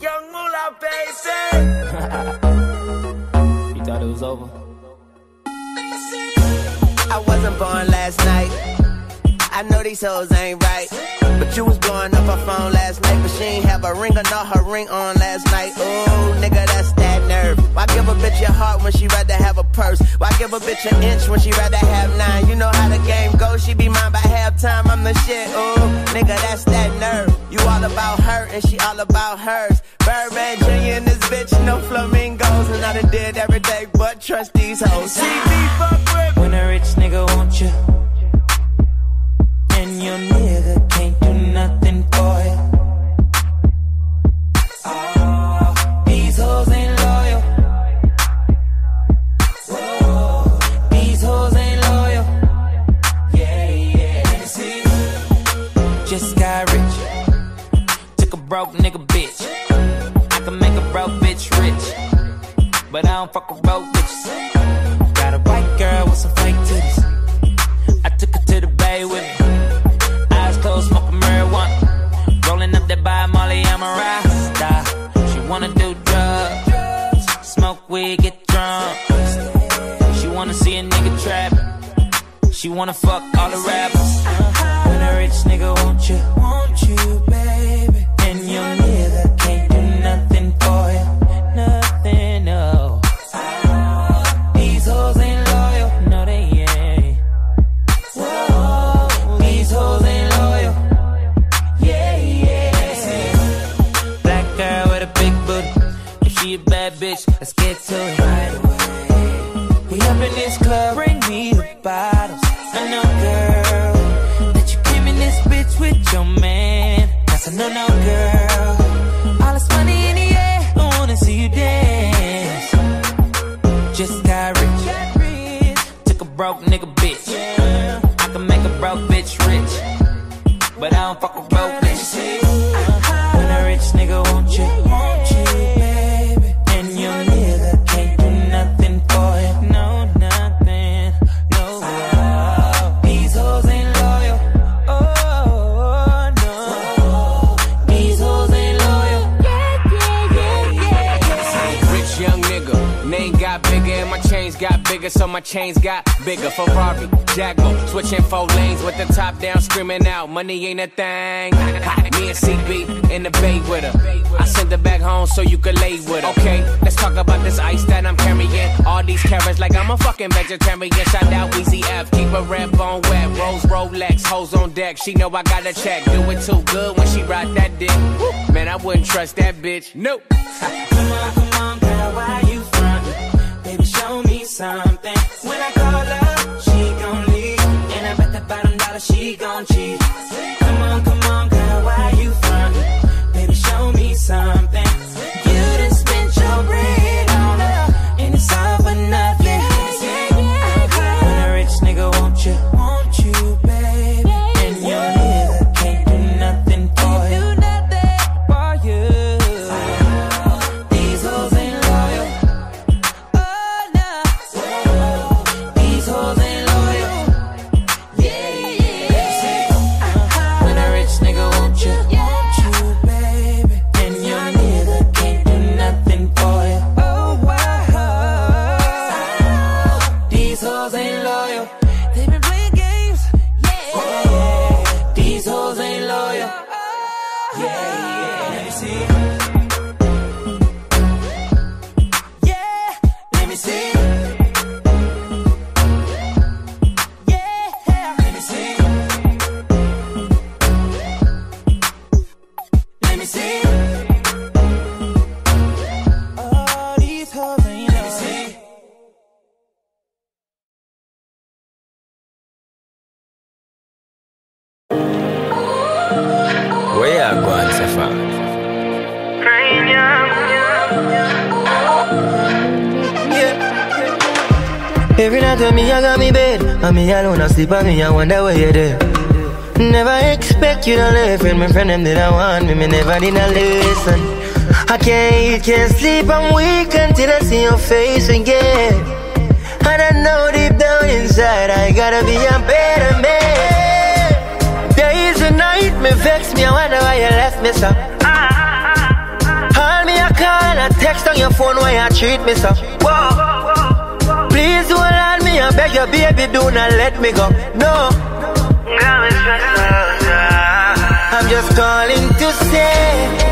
Young Mula, baby. you thought it was over? I wasn't born last night. I know these hoes ain't right. But you was blowing up her phone last night. But she ain't have a ring or not her ring on last night. Ooh, nigga, that's that nerve. Why give a bitch your heart when she rather have a purse? Why give a bitch an inch when she rather have nine? You know how the game goes. She be mine by halftime. I'm the shit. Ooh, nigga, that's that nerve. You all about her and she all about hers. Birdman Jr. and this bitch, no flamingos. And I done did every day but trust these hoes. See me fuck with When a rich nigga want you, and your nigga can't do nothing for you. She a nigga trap. She wanna fuck all the rappers. When a rich nigga want you, want you, baby. In this club, bring me the bottles. I know, girl, that you came in this bitch with your man. That's a no, no, girl. All this money in the air, I wanna see you dance. Just got rich. Took a broke nigga my chains got bigger. Ferrari, Jaguar, switching four lanes with the top down, screaming out, money ain't a thing. Me and CB in the bay with her. I sent her back home so you could lay with her. Okay, let's talk about this ice that I'm carrying. All these carrots like I'm a fucking vegetarian. Shout out Weezy F, keep a red bone wet. Rose Rolex, hoes on deck. She know I got a check. Do it too good when she ride that dick. Man, I wouldn't trust that bitch. Nope. Come on, come on, something. When I call her, she gon' leave. And I bet that bottom dollar she gon' cheat. I got me bed And me alone I sleep and me I wonder where you're there Never expect you to leave When my friend them did I want. Me Me never did I listen. I can't eat, can't sleep. I'm weak until I see your face again. And I know deep down inside I gotta be a better man. Days when night, me vex me, I wonder why you left me so. Call me a call and a text on your phone why you treat me so. Whoa. Please hold on me, I beg you, baby, do not let me go. No. I'm just calling to say,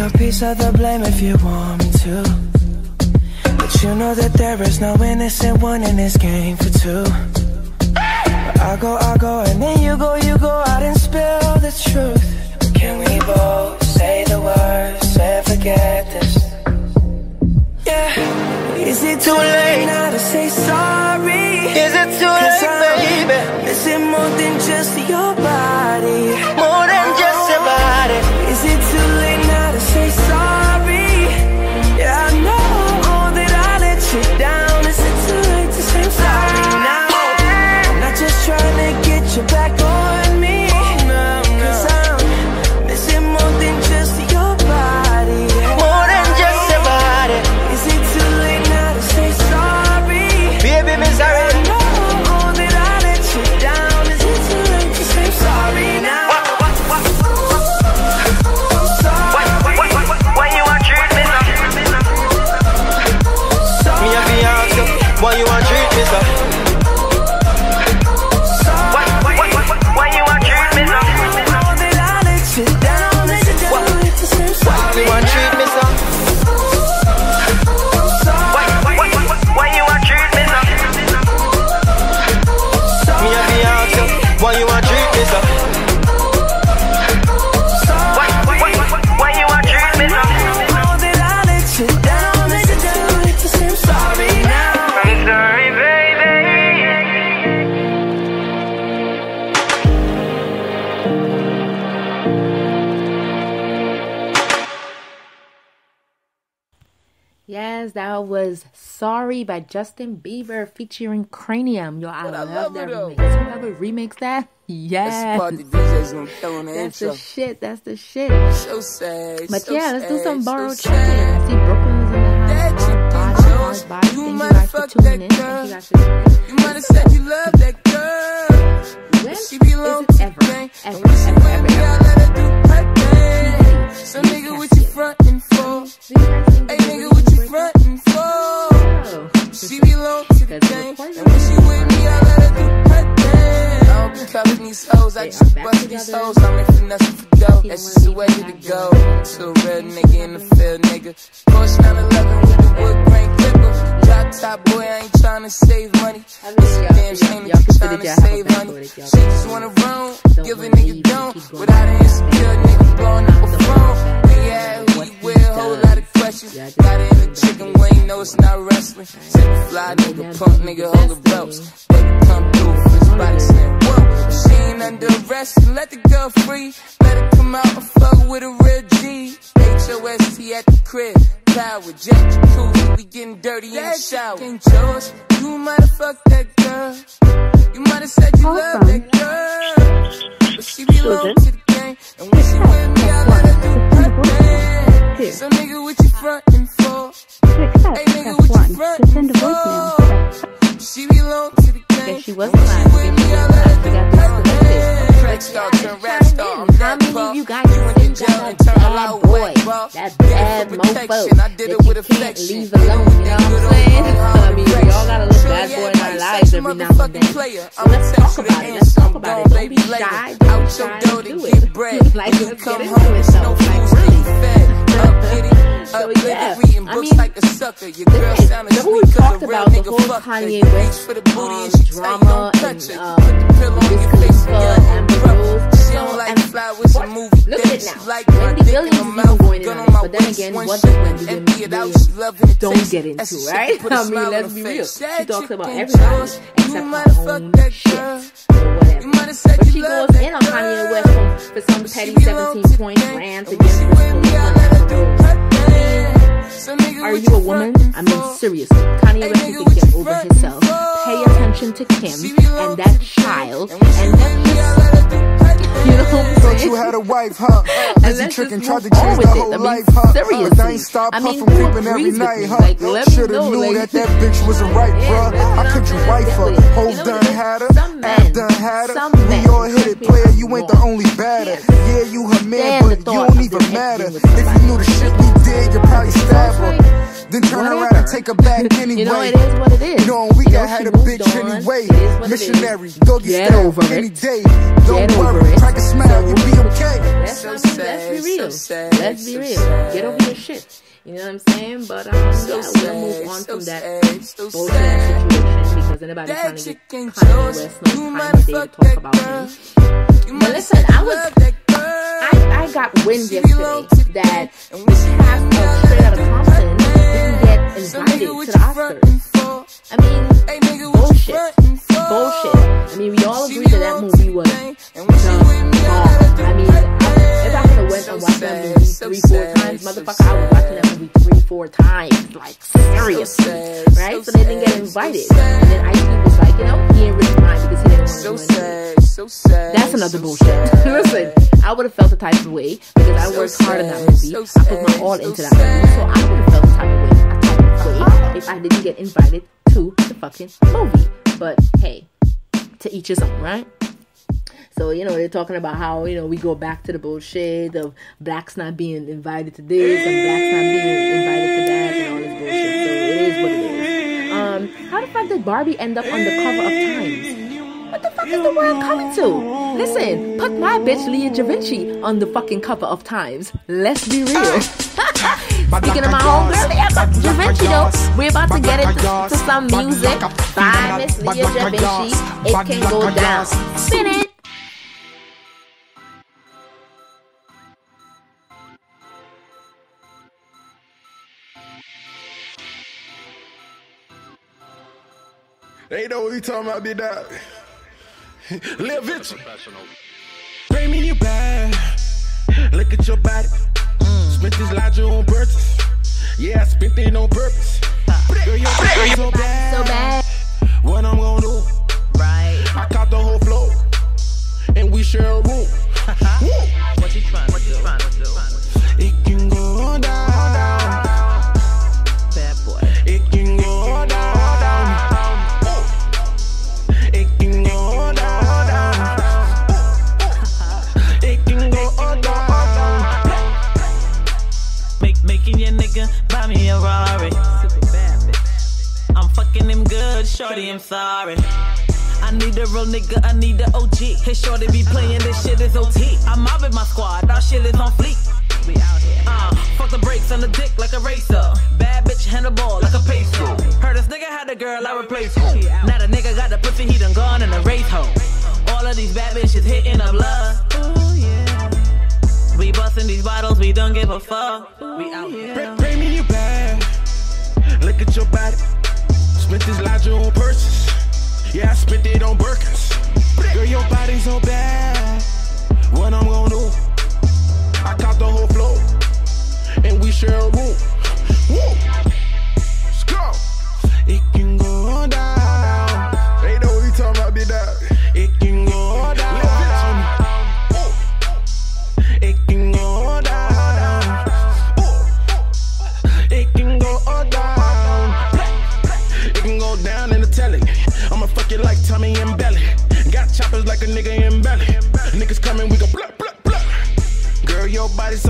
single piece of the blame if you want me to. But you know that there is no innocent one in this game for two. But I go, I go, and then you go, you go out and spill the truth. Can we both say the words and forget this? Yeah. Is it too late now to say sorry? Is it too late, I'm baby? missing more than just your body. More than just your body. Is it too late Sorry by Justin Bieber featuring Cranium. Yo, I But I love, love that remix. Whoever remixed that, That's the yes. part the DJ's gonna the That's the shit. That's the shit. So sad. But so yeah, let's do some so borrowed sad. chicken. I see Brooklyn is in the house. Body, Jones, body, body. you might for tuning that in. Girl. you guys for tuning You might have said you love that girl. When She to it ever, gang. ever, And when she ever, ever, me, I ever? let her do her thing. So nigga, what you frontin' for? Do you guys think Hey nigga, what you gonna break up? frontin' Because gang. before these hoes, I just bust these hoes. I'm in finesse for dough. That's just the way to go. To a real nigga in the field, nigga. Porsche 911 with the wood grain clipper. Drop top boy, I ain't tryna save money. It's a damn shame that you tryna y'all have a save money. honey. door that y'all She just wanna Don't give a nigga leave, don't. keep going Without an insecure nigga blowing up a phone. Yeah, who you with? Whole lot of questions. Got it in the chicken wing, no it's not wrestling. Super fly nigga, punk nigga, hold the ropes. Baby come through, his body slam. Whoa, arrest. Let the girl free. Let her come out and fuck with a real G. H-O-S-T at the crib. Power, jet, jacuzzi, we getting dirty in the shower. Ain't yours. You might have fucked that girl. You might have said you love that girl. But she belong to the gang. And when she with me, I let her do her thing. So nigga, what you frontin' for? Hey nigga, what you frontin' for? She belong to the gang. She was lying. You guys You the that jail and turn lot boy, wet, bro. that bad mofo. I did that it with you can't leave alone, you know what I'm saying? I mean, we all gotta look bad boy in our lives every now and then. So let's talk about it. Let's talk about it. Don't be shy. Don't Out be shy. door to Do it. Like, let's get into it though. Like, really. getting fed. Up, get it, So, yeah. I mean, like a sucker. Your girl sounded we talked a real about the nigga whole. Kanye West for the booty um, and she drama "Don't and her." um, the pillow on your face and get Amber rough. Rose. She don't like flowers and movie look at it now. like dick in Williams her mouth. going in on it. my But then again, what does Wendy and out. Williams She loving the don't get into, right? I mean, let's be real. She talks about everybody except her own that shit or whatever. You might have said But she goes in on Kanye. West for, some petty she belong 17 to point the rant against She Wiz with me, I Khalifa let her and do Amber Rose. her thing. So nigga, Are you a woman? I mean, seriously. Kanye West needs to get over himself. Attention to Kim and that child. And when she And with let's me, I just, let her do her you know what I'm thing. Thought you had a wife, huh? Uh, Busy let's tricking, just tried to on change with the it. whole I mean, life, huh? seriously. But I ain't stop I mean, puffing, who every agrees with night, me? huh? Like, let me Shoulda know, knew like- that that bitch wasn't right, Yeah, bruh. I could I'm you wife her? Exactly. Hope You know done what it is? had her, Some men- done had her. some We men, all hit it, player. You ain't the only batter. Yeah, you her man, but you don't even matter. If you knew the shit we did, you'd probably stab her. Then turn around and. Take her back anyway. You know, it is what it is. You know, we You got know, had a bitch on. anyway. It is what it is. Missionary, doggy Get style, over it. any day. Get Don't over worry, it. crack a smile, So- you'll be okay. Let's, So I mean, sad, let's be so real. sad, let's be so real. sad. Get over your shit. You know what I'm saying? But um, So yeah, we'll move on so from that sad, so bullshit sad. situation because anybody That trying to get chicken Kanye yours. West no You time might of day to talk about girl. him. You But listen, I was- love that. I, I got wind She belong to yesterday the that gang. And didn't get thing. So invited to the Oscars. I mean, Hey nigga, bullshit. Bullshit. I mean, we all agree that that movie was the gang. And when she dumb I let her do I mean, I, if I could have went and watched that movie three, four times, motherfucker, I was watching that movie three, four times. Like, seriously. right? so they didn't get invited. And then Ice Cube was like, you know, he didn't really mind because he didn't want to So so sad. That's another so bullshit. Listen, I would have felt the type of way because I worked hard on that movie. I put my all into that movie. So I would have felt the type of way, if I didn't get invited to the fucking movie. But hey, to each his own, right? So, you know, they're talking about how, you know, we go back to the bullshit of blacks not being invited to this and blacks not being invited to that and all this bullshit. So it is what it is. Um, how the fuck did Barbie end up on the cover of Times? What the fuck is the world coming to? Listen, put my bitch Leah Da Vinci on the fucking cover of Times. Let's be real. Speaking of my own girl, Da Vinci though, we're about to get into to some music by Miss Leah Da Vinci. It can go down. Spin it. They know what we talking about, big dog. Lil Vinci. Pay me you bad. Look at your body. Spent this lodger on purpose. Yeah, I spent it on purpose. Girl, your body so bad. So bad. What I'm gonna do? Right. I caught the whole floor. And we share a room. Woo. What you trying to do? It can go down. Him good, shorty, I'm sorry. I need a real nigga, I need the OG. His shorty be playing this shit is OT. I'm out with my squad, our shit is on fleek. We out here. Uh, fuck the brakes on the dick like a racer. Bad bitch handle ball like a pacer. Heard this nigga had a girl, I replace her. Now the nigga got the pussy, he done gone in a race home. All of these bad bitches hitting up love. Ooh, yeah. We busting these bottles, we don't give a fuck. We out here. Pay, pay me you bad. Look at your body. Spent this lodger on purses. Yeah, I spent it on Birkins. Girl, your body so bad. What I'm gonna do? I caught the whole floor. And we share a room. Woo.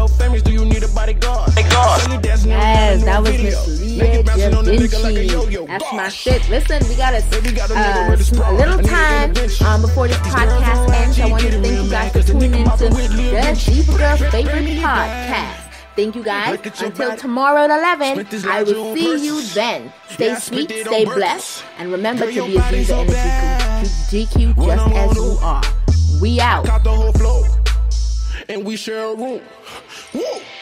So famous, do you need a bodyguard? So Yes, that was. Miss Leah Da on the nigga like a Vinci. That's my shit. Listen, we got a, Baby got a nigga uh, a little I need an time um, before this podcast ends. I want to thank you guys mad for 'cause the tuning nigga into mopping with Lil the Vinci. Diva Girl favorite podcast. Thank you guys. Look at your Until tomorrow at 11, I will see you then. Stay sweet, stay blessed, and remember to be a body ginger so and a. GQ, GQ just as you are. We out. The whole flow, and we share a room. Woo!